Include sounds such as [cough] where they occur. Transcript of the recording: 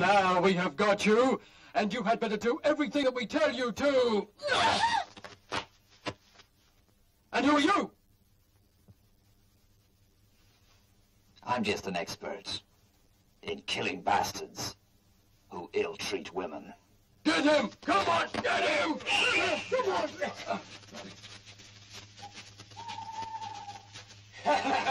now we have got you, and you had better do everything that we tell you to. and who are you? I'm just an expert in killing bastards who ill-treat women. Get him! Come on, get him! Come on! [laughs]